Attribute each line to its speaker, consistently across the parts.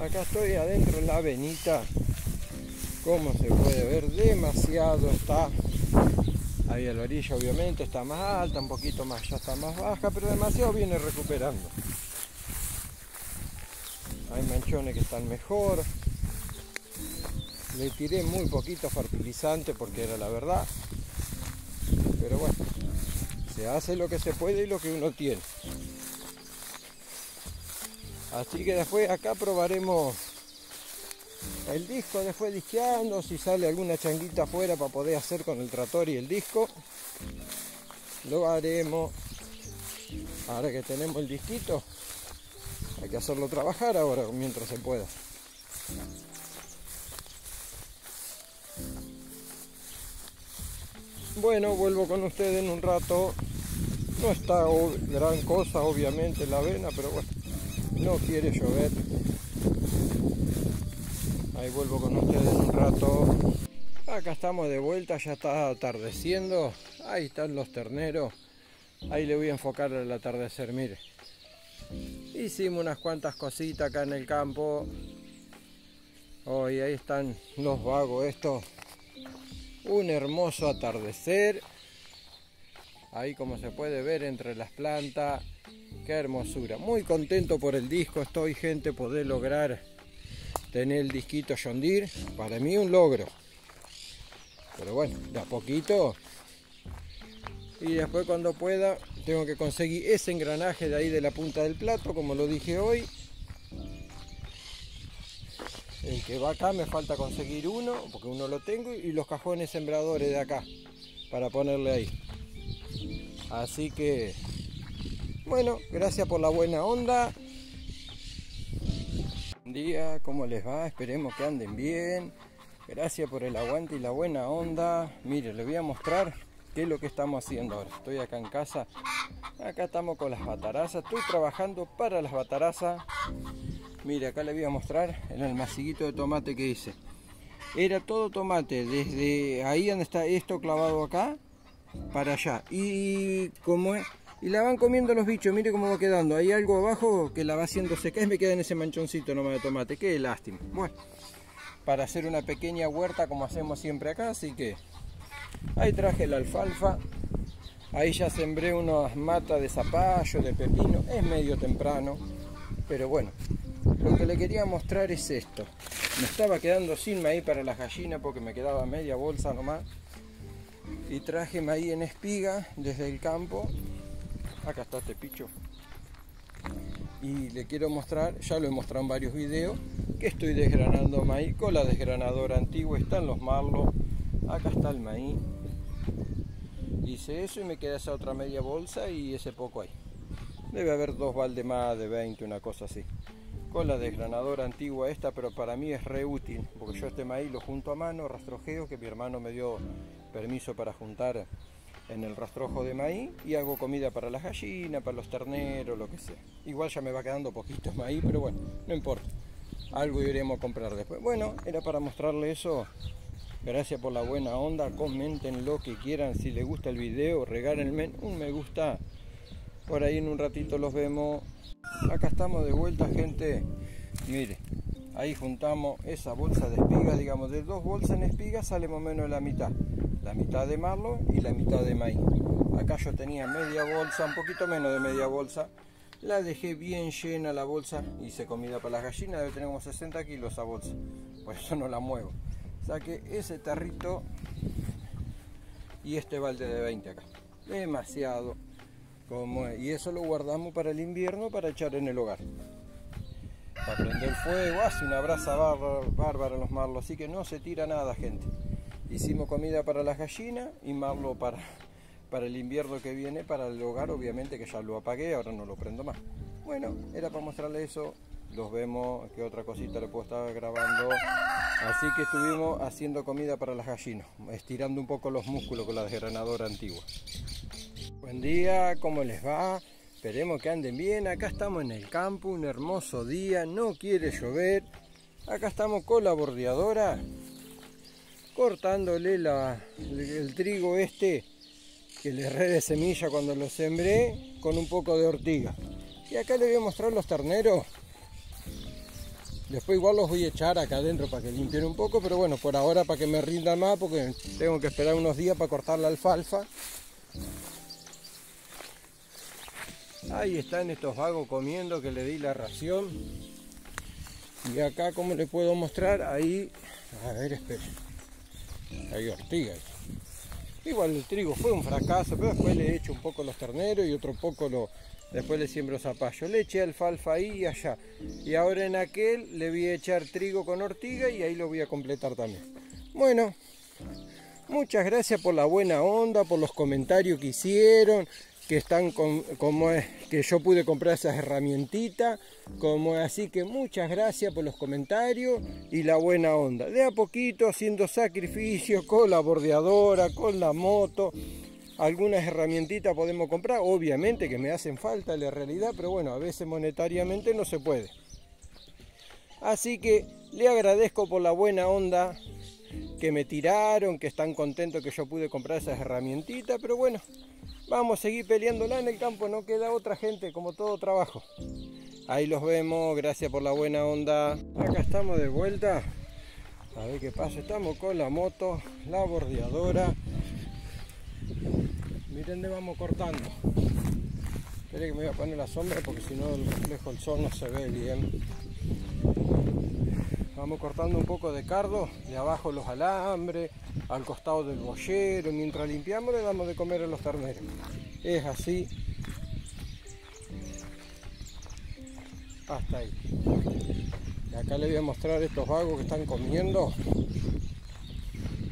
Speaker 1: Acá estoy adentro en la avenita. Como se puede ver, demasiado está. Ahí a la orilla obviamente está más alta, un poquito más, ya está más baja, pero demasiado viene recuperando. Hay manchones que están mejor. Le tiré muy poquito fertilizante porque era la verdad. Pero bueno, se hace lo que se puede y lo que uno tiene. Así que después acá probaremos el disco después disqueando, si sale alguna changuita afuera para poder hacer con el tractor y el disco. Lo haremos. Ahora que tenemos el disquito, hay que hacerlo trabajar ahora mientras se pueda. Bueno, vuelvo con ustedes en un rato. No está gran cosa, obviamente, la avena, pero bueno no quiere llover. Ahí vuelvo con ustedes un rato. Acá estamos de vuelta, ya está atardeciendo. Ahí están los terneros. Ahí le voy a enfocar el atardecer, mire. Hicimos unas cuantas cositas acá en el campo. Hoy ahí están los vagos estos. Un hermoso atardecer. Ahí como se puede ver entre las plantas. Hermosura. Muy contento por el disco. Estoy, gente, poder lograr tener el disquito John Para mí un logro. Pero bueno, de a poquito. Y después cuando pueda, tengo que conseguir ese engranaje de ahí de la punta del plato, como lo dije hoy. El que va acá me falta conseguir uno, porque uno lo tengo, y los cajones sembradores de acá, para ponerle ahí. Así que bueno, gracias por la buena onda. Buen día, ¿cómo les va? Esperemos que anden bien. Gracias por el aguante y la buena onda. Mire, les voy a mostrar qué es lo que estamos haciendo ahora. Estoy acá en casa. Acá estamos con las batarazas. Estoy trabajando para las batarazas. Mire, acá les voy a mostrar el almaciguito de tomate que hice. Era todo tomate, desde ahí donde está esto clavado acá, para allá. Y como es y la van comiendo los bichos, mire cómo va quedando. Hay algo abajo que la va haciendo seca y me queda en ese manchoncito nomás de tomate. Qué lástima. Bueno, para hacer una pequeña huerta como hacemos siempre acá, así que ahí traje la alfalfa. Ahí ya sembré unas matas de zapallo, de pepino. Es medio temprano, pero bueno. Lo que le quería mostrar es esto. Me estaba quedando sin maíz para las gallinas porque me quedaba media bolsa nomás. Y traje maíz en espiga desde el campo acá está este picho. Y le quiero mostrar, ya lo he mostrado en varios videos que estoy desgranando maíz con la desgranadora antigua, están los marlos. Acá está el maíz. Hice eso y me queda esa otra media bolsa y ese poco ahí. Debe haber dos baldes más de 20, una cosa así. Con la desgranadora antigua esta, pero para mí es re útil, porque yo este maíz lo junto a mano, rastrojeo, que mi hermano me dio permiso para juntar en el rastrojo de maíz y hago comida para las gallinas, para los terneros, lo que sea. Igual ya me va quedando poquito maíz, pero bueno, no importa. Algo iremos a comprar después. Bueno, era para mostrarle eso. Gracias por la buena onda. Comenten lo que quieran. Si les gusta el video, regálenme un me gusta. Por ahí en un ratito los vemos. Acá estamos de vuelta, gente. Mire, ahí juntamos esa bolsa de espigas. Digamos, de dos bolsas en espigas sale más o la mitad la mitad de marlo y la mitad de maíz. Acá yo tenía media bolsa, un poquito menos de media bolsa. La dejé bien llena la bolsa, hice comida para las gallinas, debe tener como 60 kilos esa bolsa, por eso no la muevo. Saqué ese tarrito y este balde de 20 acá. Demasiado. Y eso lo guardamos para el invierno para echar en el hogar. Para prender fuego, hace una brasa bárbara los marlos, así que no se tira nada gente. Hicimos comida para las gallinas y marlo para, para el invierno que viene, para el hogar, obviamente que ya lo apagué, ahora no lo prendo más. Bueno, era para mostrarle eso. Los vemos, que otra cosita le puedo estar grabando. Así que estuvimos haciendo comida para las gallinas, estirando un poco los músculos con la desgranadora antigua. Buen día, ¿cómo les va? Esperemos que anden bien. Acá estamos en el campo, un hermoso día, no quiere llover. Acá estamos con la bordeadora cortándole el, trigo este que le re de semilla cuando lo sembré con un poco de ortiga. Y acá le voy a mostrar los terneros. Después igual los voy a echar acá adentro para que limpien un poco, pero bueno, por ahora para que me rindan más, porque tengo que esperar unos días para cortar la alfalfa. Ahí están estos vagos comiendo que le di la ración. Y acá, como les puedo mostrar, ahí, a ver, esperen. Hay ortigas. Igual el trigo fue un fracaso, pero después le he hecho un poco los terneros y otro poco lo, después le siembro zapallo. Le eché alfalfa ahí y allá. Y ahora en aquel le voy a echar trigo con ortiga y ahí lo voy a completar también. Bueno, muchas gracias por la buena onda, por los comentarios que hicieron, que están como es que yo pude comprar esas herramientitas como así que muchas gracias por los comentarios y la buena onda. De a poquito haciendo sacrificios con la bordeadora con la moto algunas herramientitas podemos comprar. Obviamente que me hacen falta la realidad pero bueno a veces monetariamente no se puede. Así que le agradezco por la buena onda que me tiraron que están contentos que yo pude comprar esas herramientitas pero bueno Vamos a seguir peleándola en el campo, no queda otra gente, como todo trabajo. Ahí los vemos, gracias por la buena onda. Acá estamos de vuelta. A ver qué pasa, estamos con la moto, la bordeadora. Miren de vamos cortando. Esperen que me voy a poner la sombra porque si no el reflejo del sol no se ve bien. Vamos cortando un poco de cardo, de abajo los alambres, al costado del bollero. Mientras limpiamos le damos de comer a los terneros. Es así. Hasta ahí. Y acá les voy a mostrar estos vagos que están comiendo.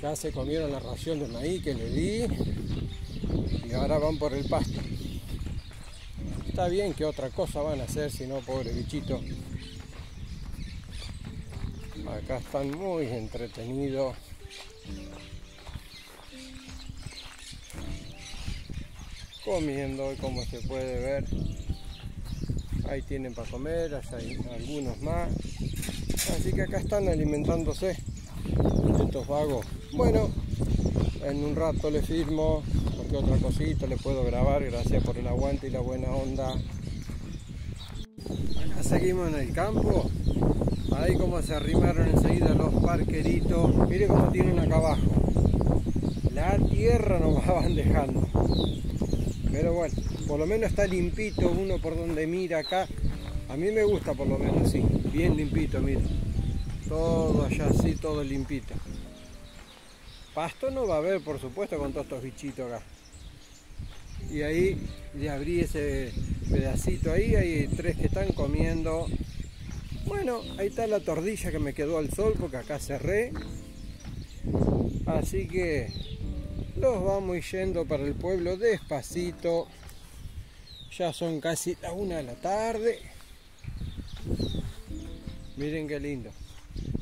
Speaker 1: Ya se comieron la ración de maíz que le di. Y ahora van por el pasto. Está bien que otra cosa van a hacer, si no, pobre bichito. Acá están muy entretenidos. Comiendo, como se puede ver. Ahí tienen para comer, hay algunos más. Así que acá están alimentándose estos vagos. Bueno, en un rato le firmo, porque otra cosita le puedo grabar. Gracias por el aguante y la buena onda. Acá seguimos en el campo. Ahí como se arrimaron enseguida los parqueritos. Mire cómo tienen acá abajo. La tierra nos van dejando. Pero bueno, por lo menos está limpito uno por donde mira acá. A mí me gusta por lo menos así. Bien limpito, mire. Todo allá así, todo limpito. Pasto no va a haber, por supuesto, con todos estos bichitos acá. Y ahí le abrí ese pedacito ahí, hay tres que están comiendo bueno, ahí está la tordilla que me quedó al sol porque acá cerré. Así que los vamos yendo para el pueblo despacito. Ya son casi la una de la tarde. Miren qué lindo.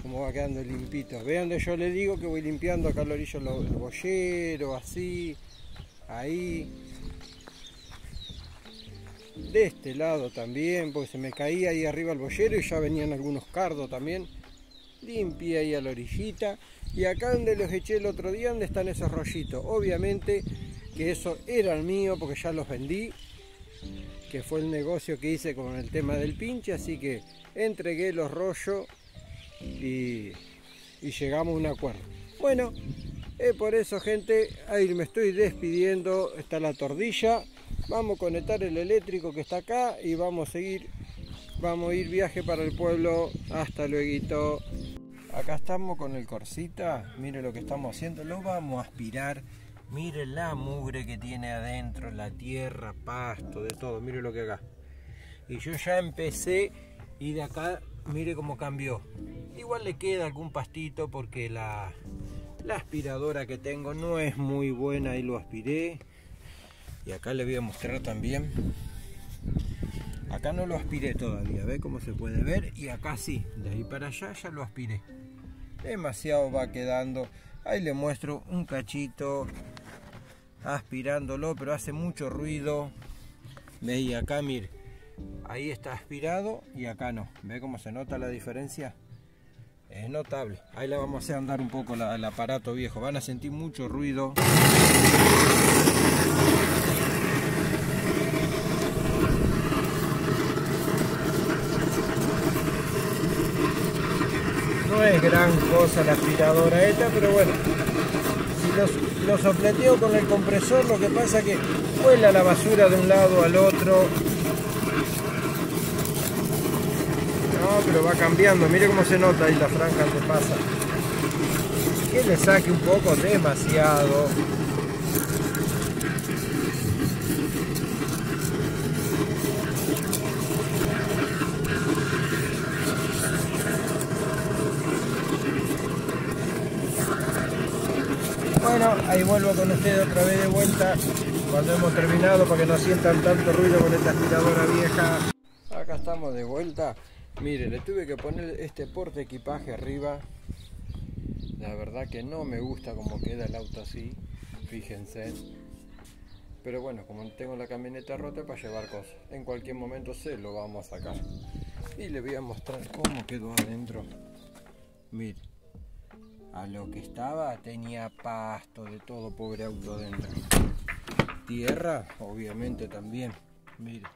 Speaker 1: Cómo va quedando limpito. Vean donde yo le digo que voy limpiando acá el orillo el bollero, así. Ahí de este lado también, porque se me caía ahí arriba el bollero y ya venían algunos cardos también. Limpié ahí a la orillita. Y acá donde los eché el otro día, donde están esos rollitos. Obviamente que eso era el mío porque ya los vendí. Que fue el negocio que hice con el tema del pinche. Así que entregué los rollos y, llegamos a un acuerdo. Bueno, por eso gente, ahí me estoy despidiendo. Está la tordilla vamos a conectar el eléctrico que está acá y vamos a seguir vamos a ir viaje para el pueblo. Hasta luego. Acá estamos con el corsita mire lo que estamos haciendo. Lo vamos a aspirar. Mire la mugre que tiene adentro la tierra pasto de todo. Mire lo que acá y yo ya empecé y de acá mire cómo cambió. Igual le queda algún pastito porque la la aspiradora que tengo no es muy buena y lo aspiré y acá le voy a mostrar también. Acá no lo aspiré todavía ve cómo se puede ver y acá sí de ahí para allá ya lo aspiré. Demasiado va quedando. Ahí le muestro un cachito aspirándolo pero hace mucho ruido. Ve y acá mire ahí está aspirado y acá no. Ve cómo se nota la diferencia es notable. Ahí le vamos a hacer andar un poco el aparato viejo. Van a sentir mucho ruido no es gran cosa la aspiradora esta, pero bueno, si lo, sopleteo con el compresor, lo que pasa que vuela la basura de un lado al otro. No, pero va cambiando, mire cómo se nota ahí la franja que pasa. Que le saque un poco demasiado. Ahí vuelvo con ustedes otra vez de vuelta cuando hemos terminado para que no sientan tanto ruido con esta aspiradora vieja. Acá estamos de vuelta. Mire, le tuve que poner este porte equipaje arriba. La verdad que no me gusta cómo queda el auto así, fíjense. Pero bueno, como tengo la camioneta rota para llevar cosas, en cualquier momento se lo vamos a sacar. Y le voy a mostrar cómo quedó adentro. Mire a lo que estaba tenía pasto de todo pobre auto dentro tierra obviamente también. Mire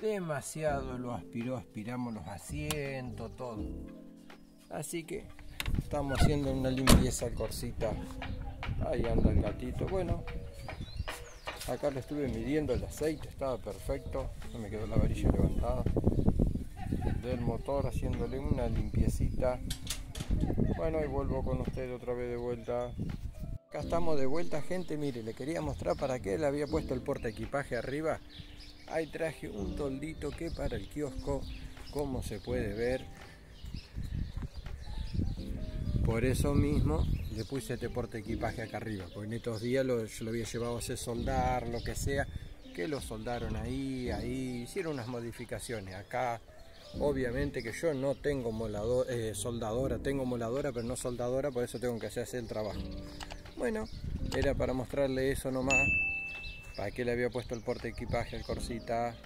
Speaker 1: demasiado lo aspiró aspiramos los asientos todo. Así que estamos haciendo una limpieza corsita ahí anda el gatito. Bueno acá le estuve midiendo el aceite estaba perfecto. No me quedó la varilla levantada del motor haciéndole una limpiecita bueno, y vuelvo con ustedes otra vez de vuelta. Acá estamos de vuelta, gente. Mire, le quería mostrar para qué le había puesto el porta equipaje arriba. Ahí traje un toldito que para el kiosco, como se puede ver. Por eso mismo le puse este porta equipaje acá arriba. Porque en estos días lo, lo había llevado a hacer soldar, lo que sea. Que lo soldaron ahí, ahí. Hicieron unas modificaciones. Acá Obviamente que yo no tengo molador, eh, soldadora, tengo moladora pero no soldadora, por eso tengo que hacer el trabajo. Bueno, era para mostrarle eso nomás, para que le había puesto el porte equipaje, el corsita,